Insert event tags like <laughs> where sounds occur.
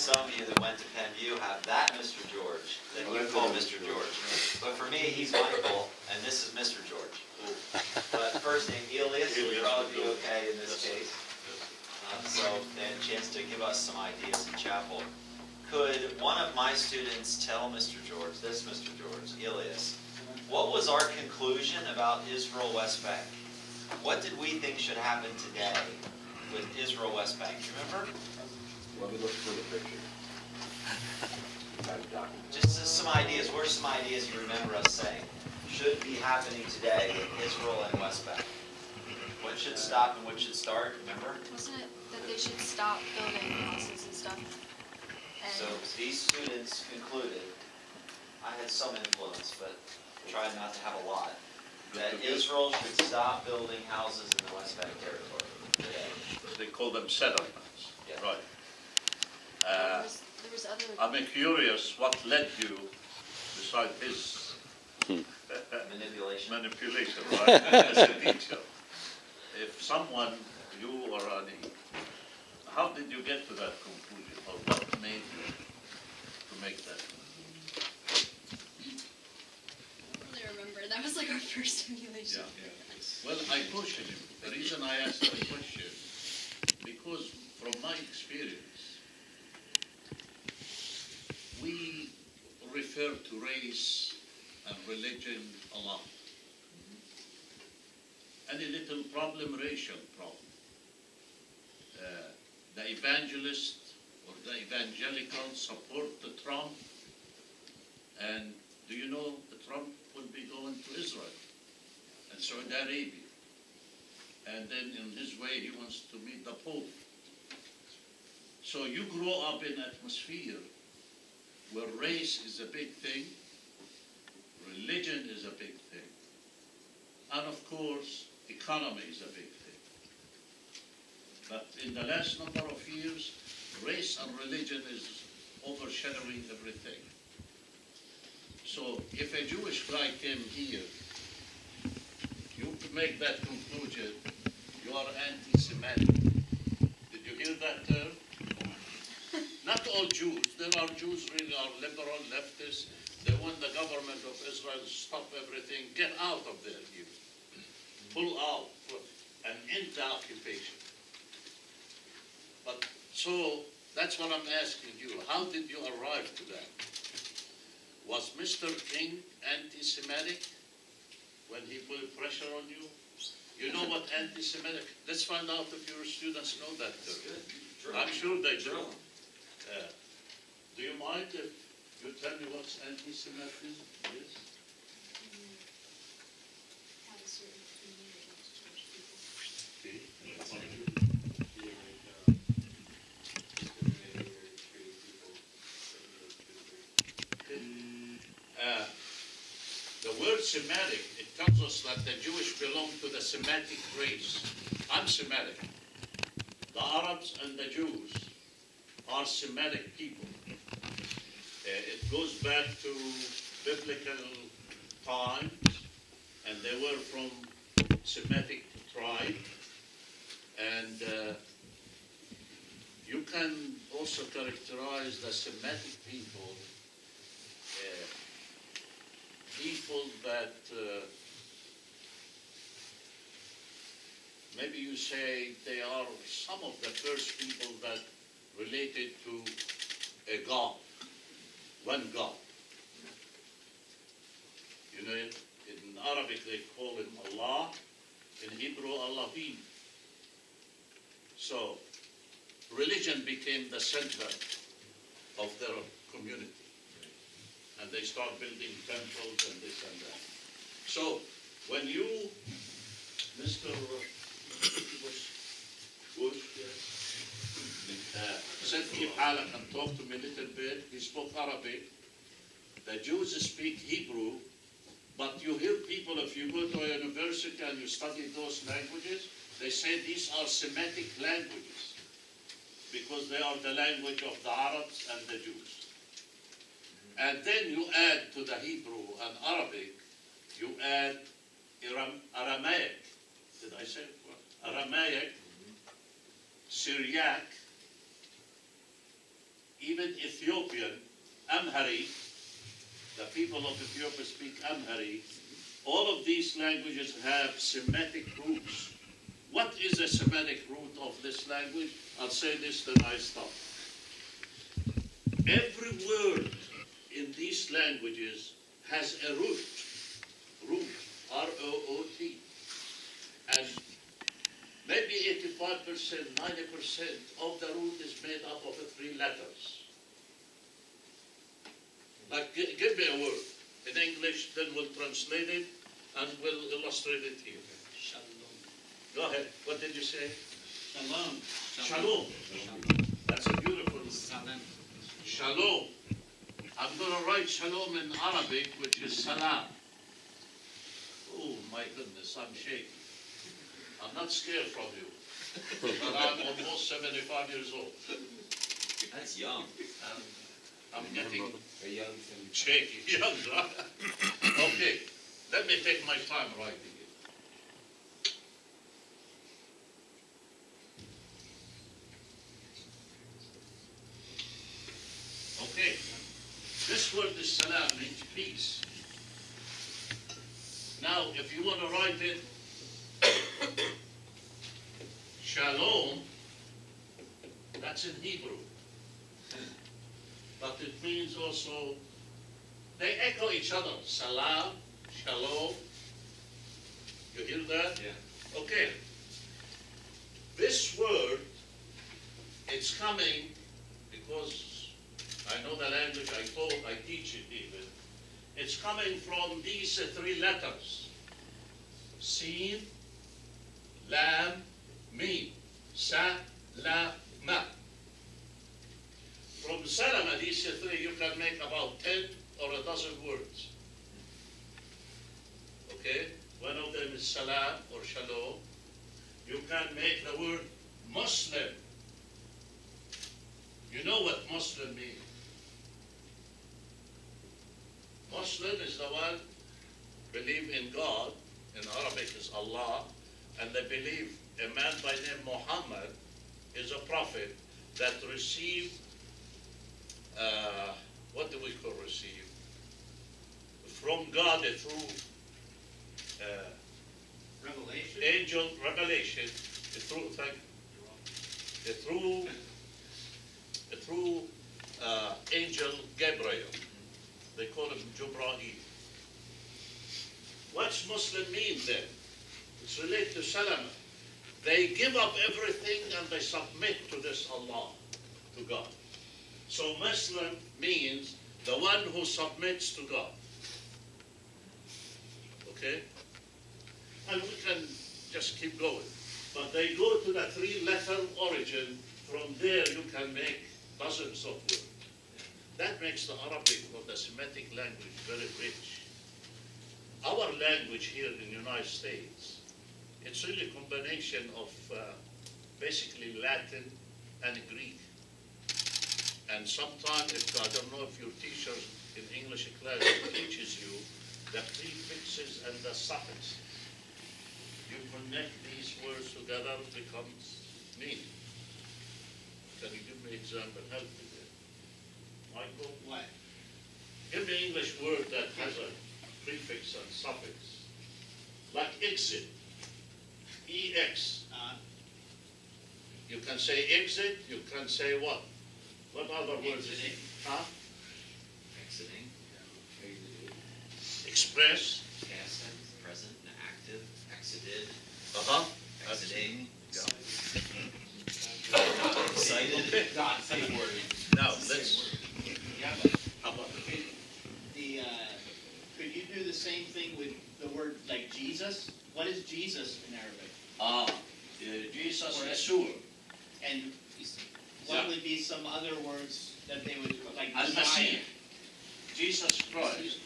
some of you that went to Penn View have that Mr. George, that you call Mr. George. But for me, he's Michael, and this is Mr. George. But first name Elias would probably be okay in this case. Um, So, then a chance to give us some ideas in chapel. Could one of my students tell Mr. George, this Mr. George, Elias, what was our conclusion about Israel West Bank? What did we think should happen today with Israel West Bank? Do you remember? Let me look for the picture. Got it documented. Just some ideas, what are some ideas you remember us saying should be happening today with Israel and West Bank? What should stop and what should start, remember? Wasn't it that they should stop building houses and stuff? So these students concluded, I had some influence, but tried not to have a lot, that Israel should stop building houses in the West Bank territory today. They call them settlements, Yeah. right. There Uh, was, there was I'm curious what led you, beside his Manipulation. manipulation, <laughs> right, as a teacher. If someone, you or any, how did you get to that conclusion, or what made you to make that? I don't really remember, that was like our first simulation. Yeah, yeah. Well, I question him. The reason I asked that question, because from my experience, we refer to race and religion a lot. Any little problem, racial problem. Uh, The evangelist or the evangelical support the Trump, and do you know the Trump will be going to Israel? and Saudi Arabia. And then in his way, he wants to meet the Pope. So you grow up in atmosphere where race is a big thing, religion is a big thing, and of course, economy is a big thing. But in the last number of years, race and religion is overshadowing everything. So if a Jewish guy came here you could make that conclusion, you are anti-Semitic. Did you hear that term? Not all Jews, there are Jews really are liberal, leftists, they want the government of Israel to stop everything, get out of there here. Pull out, and end the occupation. But, so, that's what I'm asking you, how did you arrive to that? Was Mr. King anti-Semitic? when he put pressure on you? You know what anti-Semitic, let's find out if your students know that term. I'm sure they do. Uh, Do you mind if you tell me what's anti-Semitism is? Uh, The word Semitic, it tells us that the Jewish belong to the Semitic race. I'm Semitic. The Arabs and the Jews are Semitic people. Uh, It goes back to biblical times, and they were from Semitic tribe. And uh, you can also characterize the Semitic people uh, people that uh, maybe you say they are some of the first people that related to a God, one God. You know, in Arabic they call him Allah, in Hebrew Allahim. So, religion became the center of their community and they start building temples and this and that. So, when you, Mr. Bush, Bush, uh, said, keep halak and talk to me a little bit. He spoke Arabic. The Jews speak Hebrew. But you hear people, if you go to a university and you study those languages, they say these are Semitic languages because they are the language of the Arabs and the Jews. And then you add to the Hebrew and Arabic, you add Aram Aramaic. Did I say it? Aramaic, Syriac, even Ethiopian, Amharic, the people of Ethiopia speak Amharic, all of these languages have Semitic roots. What is a Semitic root of this language? I'll say this, then I stop. Every word in these languages has a root, root, R-O-O-T. Five percent, 90% of the root is made up of three letters. Like, give me a word in English, then we'll translate it and we'll illustrate it here. Shalom. Go ahead. What did you say? Shalom. Shalom. Shalom. That's a beautiful Shalom. Shalom. I'm going to write shalom in Arabic, which is salam. Oh, my goodness, I'm shaking. I'm not scared from you but I'm almost 75 years old. That's young. And I'm getting A young thing. shaky, <laughs> young, right? Okay, let me take my time writing it. Okay, this word is salam means peace. Now, if you want to write it, shalom, that's in Hebrew. But it means also, they echo each other. Salam, shalom. You hear that? Yeah. Okay. This word, it's coming because I know the language, I taught, I teach it even. It's coming from these three letters. Sin, Lam, Mim. Sa, La, Ma. From Salama, these three, you can make about 10 or a dozen words. Okay? One of them is Salam or Shalom. You can make the word Muslim. You know what Muslim means. Muslim is the one believe in God, in Arabic is Allah, and they believe a man by name Muhammad is a prophet that received, uh, what do we call receive? From God through uh, Revelation. angel revelation through thank through through uh, angel Gabriel. They call him Jibreel. What's Muslim mean then? It's related to Salama. They give up everything and they submit to this Allah, to God. So Muslim means the one who submits to God. Okay? And we can just keep going. But they go to the three-letter origin. From there, you can make dozens of words. That makes the Arabic or the Semitic language very rich. Our language here in the United States, it's really a combination of uh, basically Latin and Greek. And sometimes, if I don't know if your teacher in English class teaches you the prefixes and the suffixes you connect these words together, it becomes meaning. Can you give me an example? Help me there. Michael, What? give me an English word that has a prefix and suffix. Like exit. E-X. Uh, You can say exit, you can say what? What other words? is it? Exiting. Huh? Exiting, Express. past, present, active, exited, Uh-huh. exiting. Okay. Excited. God, same word. Now, let's, Yeah, but how about could the, uh, could you do the same thing with the word like Jesus? What is Jesus in Arabic? Ah, uh, Jesus Yeshua. And what would be some other words that they would, like Al-Masih. Jesus Christ.